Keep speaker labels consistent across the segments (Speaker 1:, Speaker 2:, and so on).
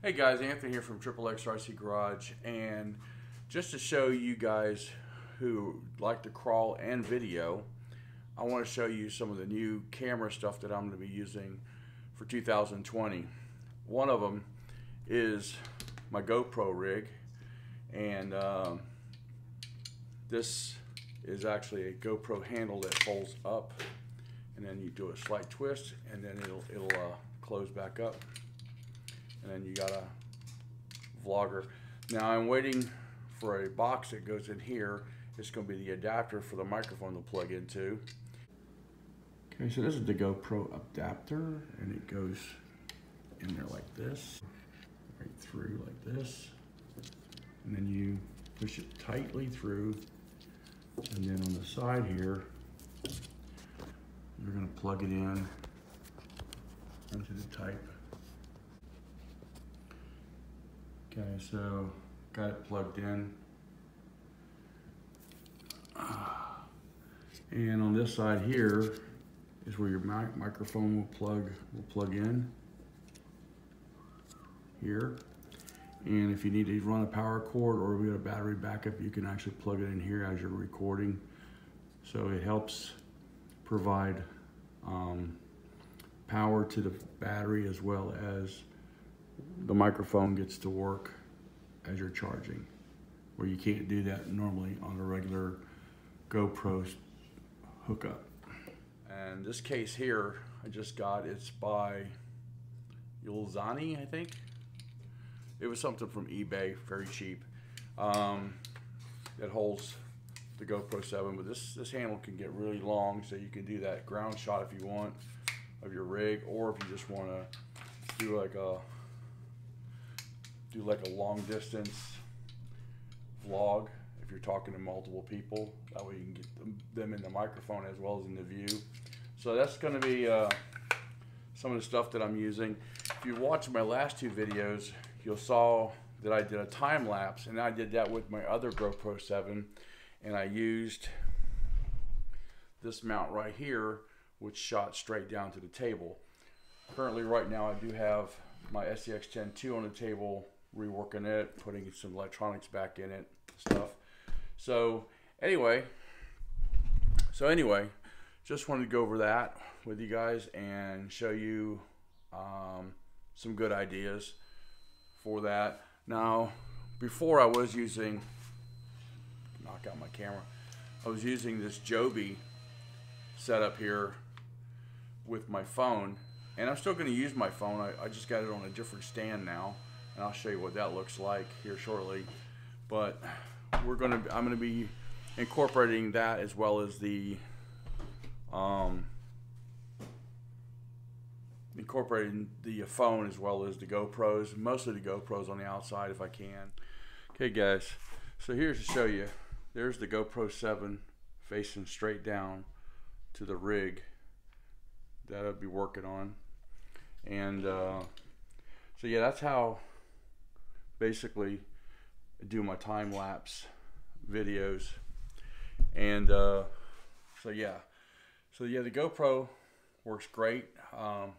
Speaker 1: Hey guys, Anthony here from Triple X RC Garage, and just to show you guys who like to crawl and video, I want to show you some of the new camera stuff that I'm going to be using for 2020. One of them is my GoPro rig, and um, this is actually a GoPro handle that folds up, and then you do a slight twist, and then it'll it'll uh, close back up and then you got a vlogger. Now I'm waiting for a box that goes in here. It's going to be the adapter for the microphone to plug into. Okay, so this is the GoPro adapter, and it goes in there like this, right through like this, and then you push it tightly through, and then on the side here, you're going to plug it in into the type Okay, so got it plugged in. And on this side here is where your mic microphone will plug will plug in here. And if you need to run a power cord or we got a battery backup, you can actually plug it in here as you're recording. So it helps provide um, power to the battery as well as the microphone gets to work as you're charging, where you can't do that normally on a regular GoPro hookup. And this case here, I just got, it's by Ulanzi, I think. It was something from eBay, very cheap. Um, it holds the GoPro 7, but this, this handle can get really long, so you can do that ground shot if you want of your rig, or if you just want to do like a do like a long distance vlog if you're talking to multiple people. That way you can get them, them in the microphone as well as in the view. So that's going to be uh, some of the stuff that I'm using. If you watch my last two videos, you'll saw that I did a time lapse and I did that with my other GoPro 7 and I used this mount right here which shot straight down to the table. Currently right now I do have my SCX-10 II on the table reworking it, putting some electronics back in it, stuff. So anyway, so anyway, just wanted to go over that with you guys and show you um, some good ideas for that. Now, before I was using, knock out my camera, I was using this Joby setup here with my phone and I'm still going to use my phone. I, I just got it on a different stand now and I'll show you what that looks like here shortly. But we're gonna, I'm gonna be incorporating that as well as the, um, incorporating the phone as well as the GoPros, mostly the GoPros on the outside if I can. Okay guys, so here's to show you. There's the GoPro 7 facing straight down to the rig that I'll be working on. And uh, so yeah, that's how basically do my time lapse videos. And uh, so yeah, so yeah, the GoPro works great. Um,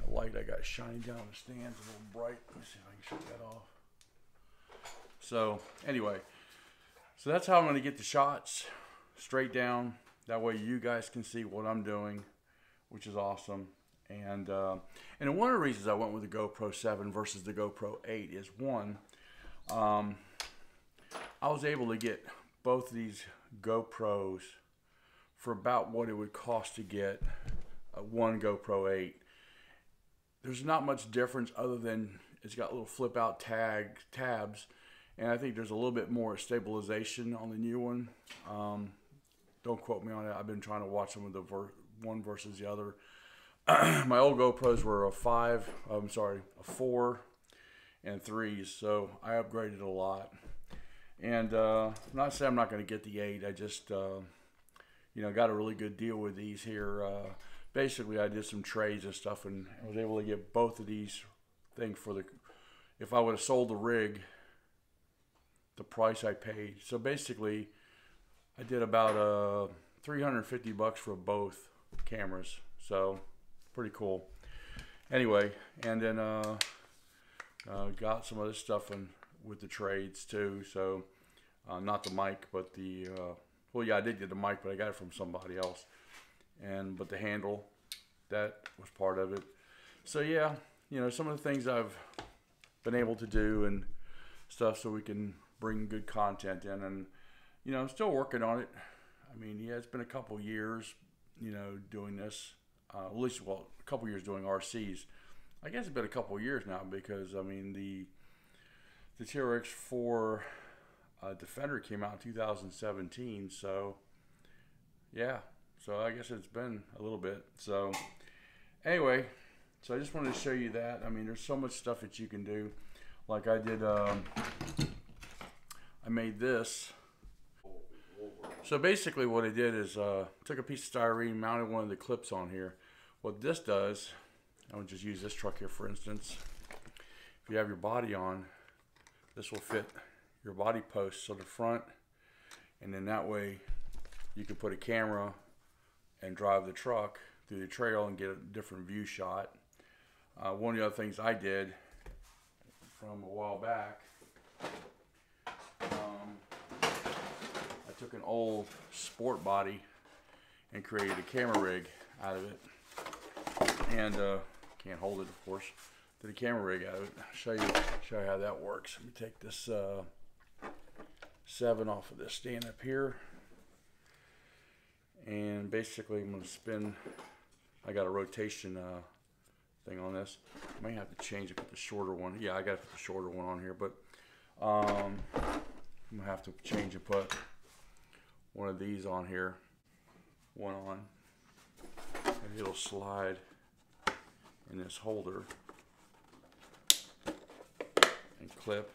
Speaker 1: that light I got shining down the stands a little bright. Let me see if I can shut that off. So anyway, so that's how I'm going to get the shots straight down. That way you guys can see what I'm doing, which is awesome. And uh, and one of the reasons I went with the GoPro 7 versus the GoPro 8 is one, um, I was able to get both of these GoPros for about what it would cost to get one GoPro 8. There's not much difference other than it's got little flip out tag tabs, and I think there's a little bit more stabilization on the new one. Um, don't quote me on it. I've been trying to watch them with the ver- one versus the other. my old GoPros were a five, I'm sorry, a four and threes. So I upgraded a lot. And uh, not say I'm not going to get the eight. I just, uh, you know, got a really good deal with these here. Uh, basically, I did some trades and stuff, and I was able to get both of these things for the. If I would have sold the rig, the price I paid. So basically, I did about uh, 350 bucks for both cameras. So pretty cool. anyway, and then uh, uh, got some other stuff in, with the trades too. So uh, not the mic, but the uh, well, yeah, I did get the mic, but I got it from somebody else. And but the handle, that was part of it. So yeah, you know, some of the things I've been able to do and stuff, so we can bring good content in. And you know, I'm still working on it. I mean, yeah, it's been a couple years, you know, doing this. Uh, at least, well, a couple years doing RCs. I guess it's been a couple years now because I mean the the TRX four uh, Defender came out in 2017, so yeah, so I guess it's been a little bit. So anyway, so I just wanted to show you that. I mean, there's so much stuff that you can do. Like I did, um, I made this. So basically what I did is uh, took a piece of styrene, mounted one of the clips on here. What this does, I would just use this truck here for instance. If you have your body on, this will fit your body post to the front and then that way you can put a camera and drive the truck through the trail and get a different view shot. Uh, one of the other things I did from a while back, um, I took an old sport body and created a camera rig out of it. And uh, can't hold it, of course. Did a camera rig out of it. show you show you how that works. Let me take this uh, seven off of this stand up here. And basically I'm gonna spin, I got a rotation uh, thing on this. I may have to change it, put the shorter one. Yeah, I gotta put the shorter one on here, but um, I'm gonna have to change and put one of these on here. One on. And it'll slide in this holder and clip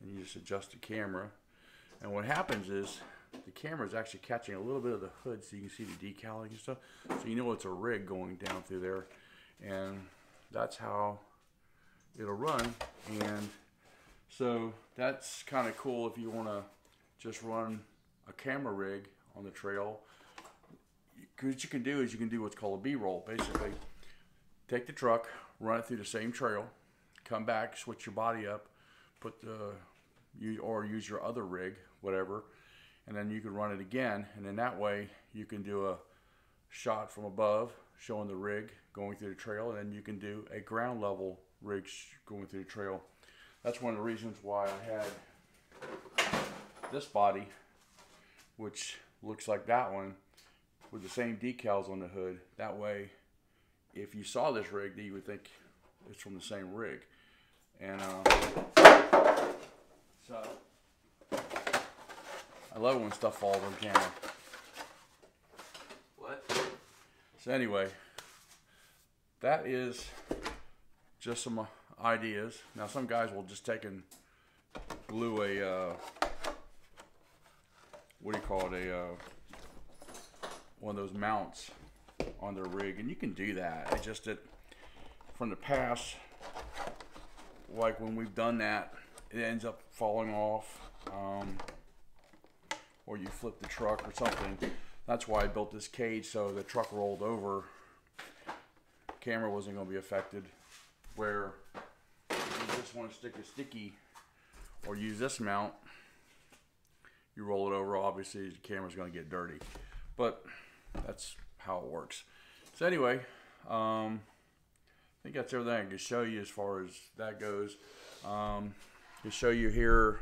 Speaker 1: and you just adjust the camera and what happens is the camera is actually catching a little bit of the hood so you can see the decaling and stuff. So you know it's a rig going down through there. And that's how it'll run. And so that's kind of cool if you want to just run a camera rig on the trail. What you can do is you can do what's called a B-roll. Basically, take the truck, run it through the same trail, come back, switch your body up, put the you or use your other rig, whatever, and then you can run it again, and then that way you can do a shot from above showing the rig going through the trail, and then you can do a ground level rig going through the trail. That's one of the reasons why I had this body, which looks like that one, with the same decals on the hood. That way, if you saw this rig, that you would think it's from the same rig. And uh, so, I love when stuff falls on camera. What? So anyway, that is just some ideas. Now some guys will just take and glue a, uh, what do you call it, a, uh, one of those mounts on their rig. And you can do that. It's just that from the past, like when we've done that, it ends up falling off um, or you flip the truck or something. That's why I built this cage so the truck rolled over. Camera wasn't going to be affected. Where you just want to stick a sticky or use this mount, you roll it over, obviously the camera's going to get dirty. But that's how it works. So anyway, um, I think that's everything I can show you as far as that goes. Um, to show you here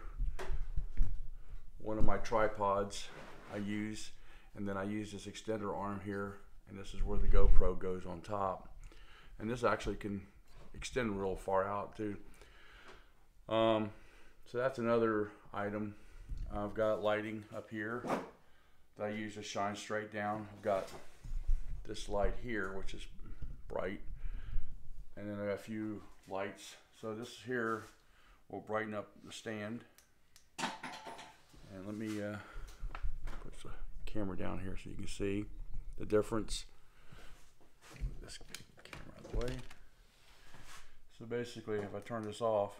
Speaker 1: one of my tripods I use and then I use this extender arm here and this is where the GoPro goes on top and this actually can extend real far out too um, so that's another item I've got lighting up here that I use to shine straight down I've got this light here which is bright and then a few lights so this here will brighten up the stand. And let me uh, put the camera down here so you can see the difference. Move this camera out of the way. So basically, if I turn this off,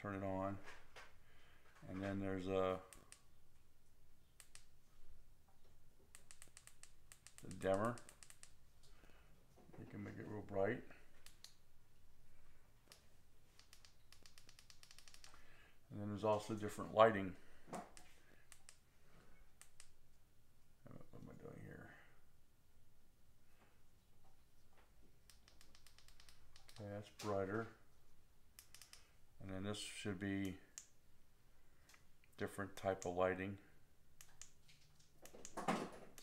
Speaker 1: turn it on, and then there's a dimmer. You can make it real bright. And then there's also different lighting. Uh, What am I doing here? Okay, that's brighter. And then this should be different type of lighting.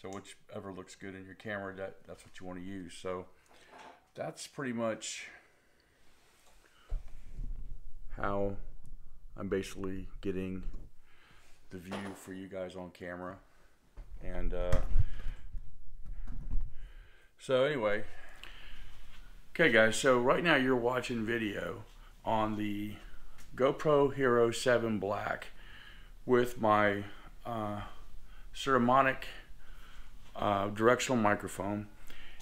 Speaker 1: So whichever looks good in your camera, that, that's what you want to use. So that's pretty much how I'm basically getting the view for you guys on camera. And uh, so anyway, okay guys, so right now you're watching video on the GoPro Hero 7 Black with my uh, Saramonic uh, directional microphone.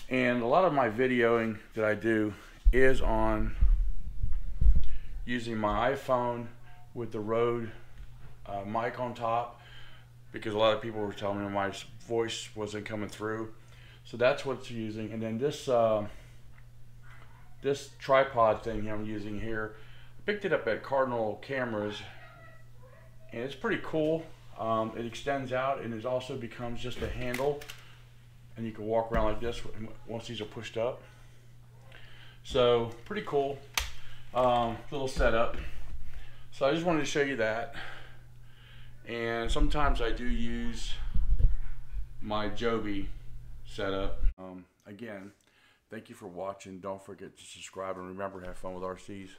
Speaker 1: And a lot of my videoing that I do is on using my iPhone with the Rode uh, mic on top because a lot of people were telling me my voice wasn't coming through. So that's what's using. And then this uh, this tripod thing I'm using here, I picked it up at Cardinal Cameras, and it's pretty cool. Um, it extends out and it also becomes just a handle, and you can walk around like this once these are pushed up. So pretty cool um, little setup. So I just wanted to show you that. And sometimes I do use my Joby setup. Um, again, thank you for watching. Don't forget to subscribe and remember to have fun with RCs.